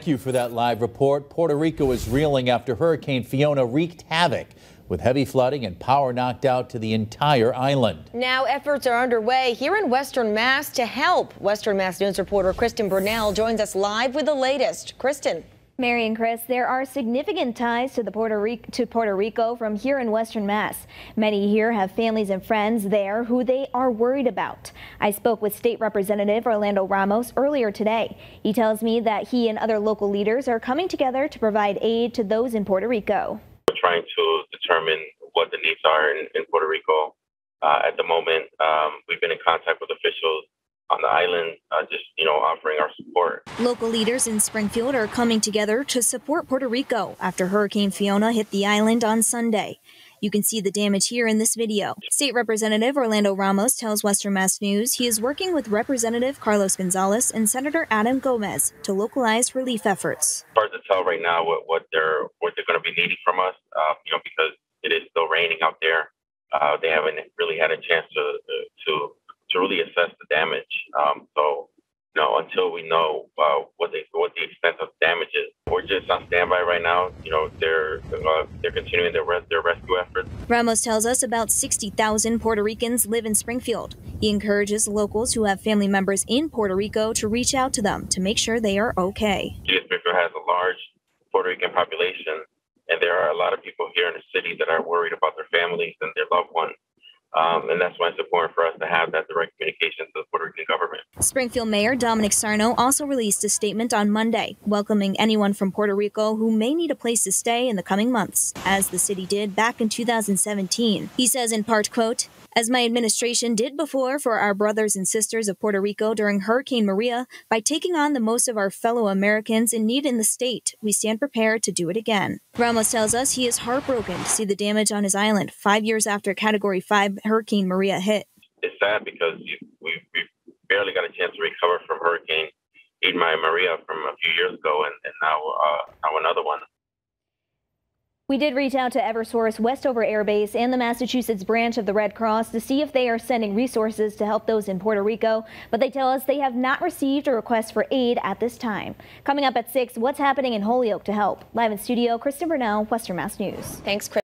Thank you for that live report. Puerto Rico is reeling after Hurricane Fiona wreaked havoc with heavy flooding and power knocked out to the entire island. Now efforts are underway here in Western Mass to help. Western Mass News reporter Kristen Burnell joins us live with the latest. Kristen. Mary and Chris, there are significant ties to the Puerto Rico to Puerto Rico from here in Western Mass. Many here have families and friends there who they are worried about. I spoke with State Representative Orlando Ramos earlier today. He tells me that he and other local leaders are coming together to provide aid to those in Puerto Rico. We're trying to determine what the needs are in, in Puerto Rico. Uh, at the moment, um, we've been in contact with officials on the island, uh, just you know, offering our support. Local leaders in Springfield are coming together to support Puerto Rico after Hurricane Fiona hit the island on Sunday. You can see the damage here in this video. State Representative Orlando Ramos tells Western Mass News he is working with Representative Carlos Gonzalez and Senator Adam Gomez to localize relief efforts. It's hard to tell right now what, what they're what they're going to be needing from us, uh, you know, because it is still raining out there. Uh, they haven't really had a chance to to to really assess the damage. Um, so, know, until we know uh, what they what the extent of damage is, we're just on standby right now. You know, they're uh, they're continuing their res- their rescue efforts. Ramos tells us about 60,000 Puerto Ricans live in Springfield. He encourages locals who have family members in Puerto Rico to reach out to them to make sure they are okay. Springfield has a large Puerto Rican population, and there are a lot of people here in the city that are worried about their families and their loved ones. Um, and that's why it's important for us to have that direct communication to the Puerto Rican government. Springfield Mayor Dominic Sarno also released a statement on Monday welcoming anyone from Puerto Rico who may need a place to stay in the coming months, as the city did back in 2017. He says in part, quote, as my administration did before for our brothers and sisters of Puerto Rico during Hurricane Maria, by taking on the most of our fellow Americans in need in the state, we stand prepared to do it again. Ramos tells us he is heartbroken to see the damage on his island five years after Category 5 Hurricane Maria hit. It's sad because we, we barely got a chance to recover from Hurricane Irma Maria from a few years ago, and, and now, uh, now another one. We did reach out to Eversource Westover Air Base and the Massachusetts branch of the Red Cross to see if they are sending resources to help those in Puerto Rico, but they tell us they have not received a request for aid at this time. Coming up at 6, what's happening in Holyoke to help? Live in studio, Kristen Burnell, Western Mass News. Thanks, Chris.